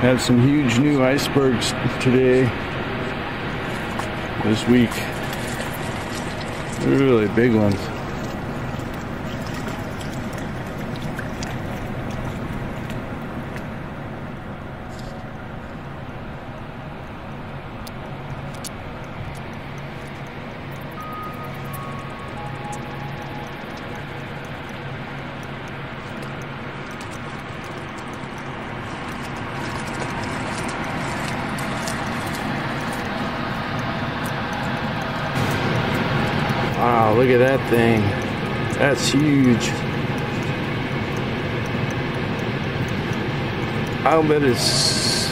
Had some huge new icebergs today, this week. Really big ones. Look at that thing. That's huge. I'll bet it's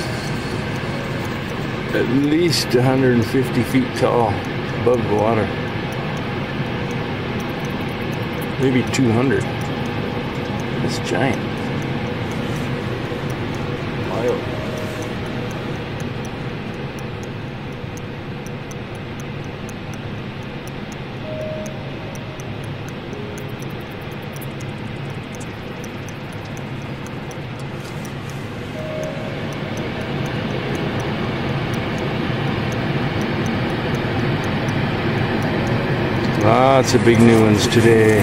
at least 150 feet tall above the water. Maybe 200. It's giant. Wild. Lots of big new ones today.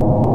you